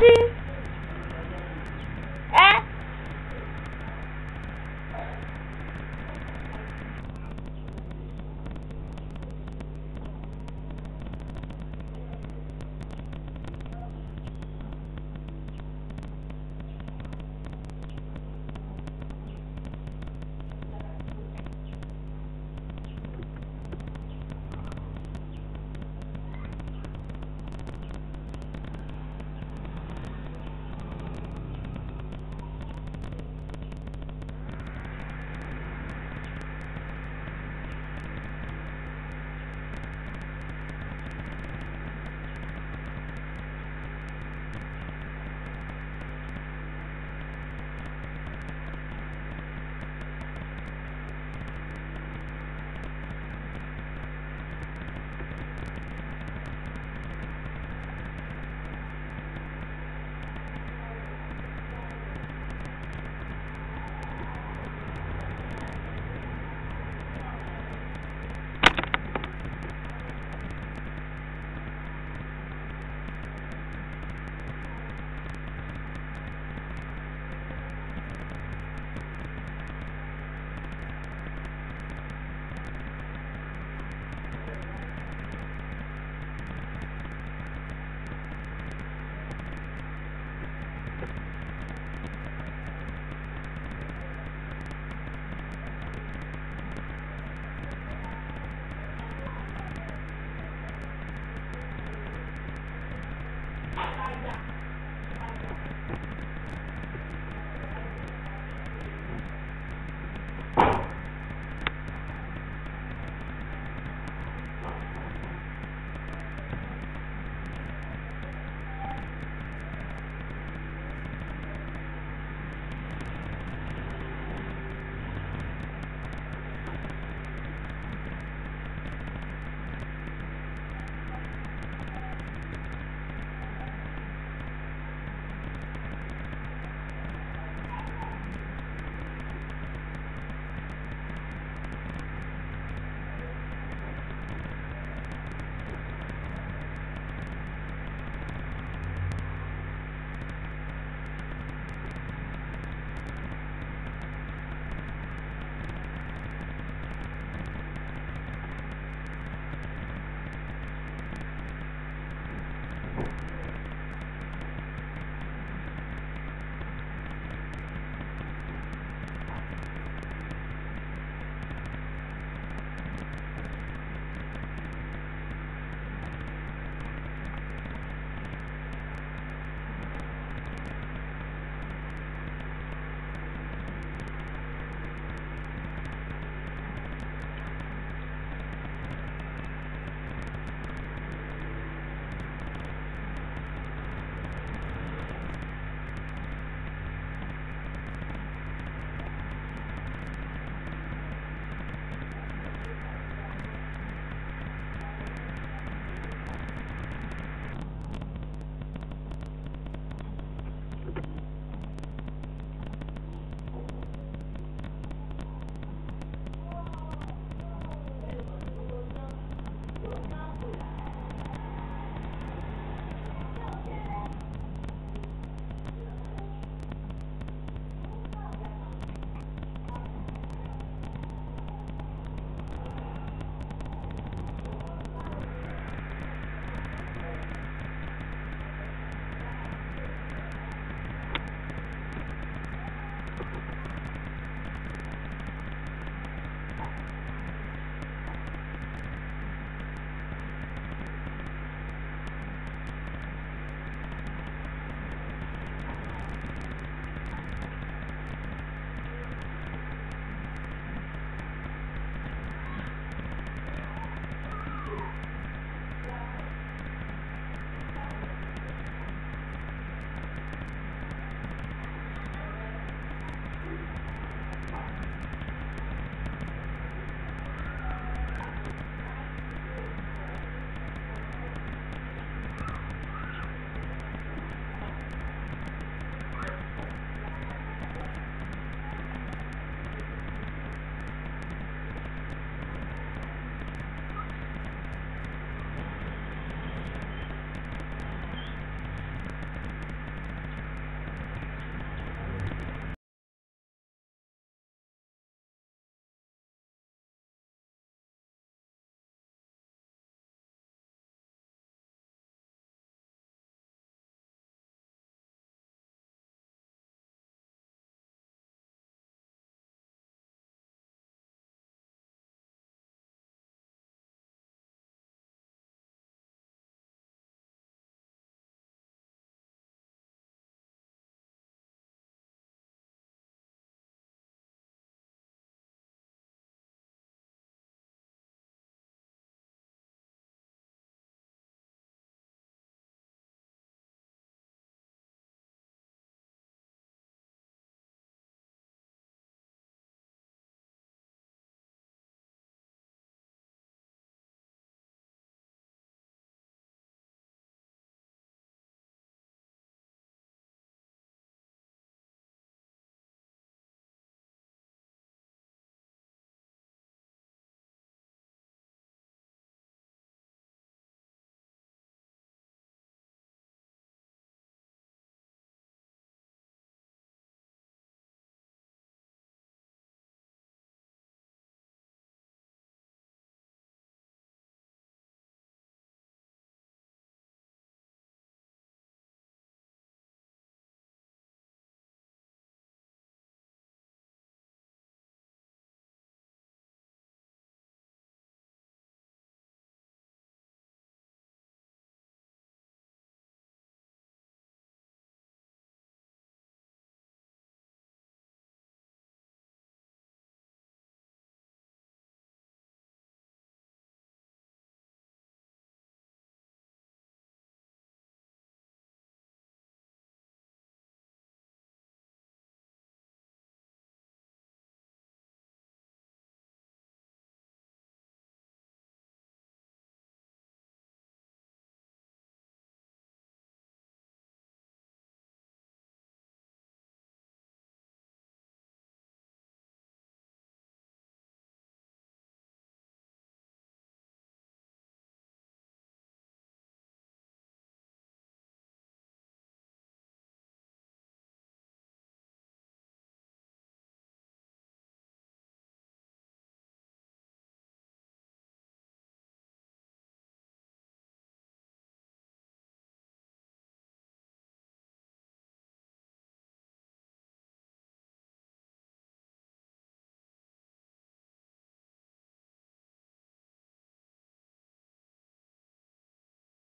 Geldin.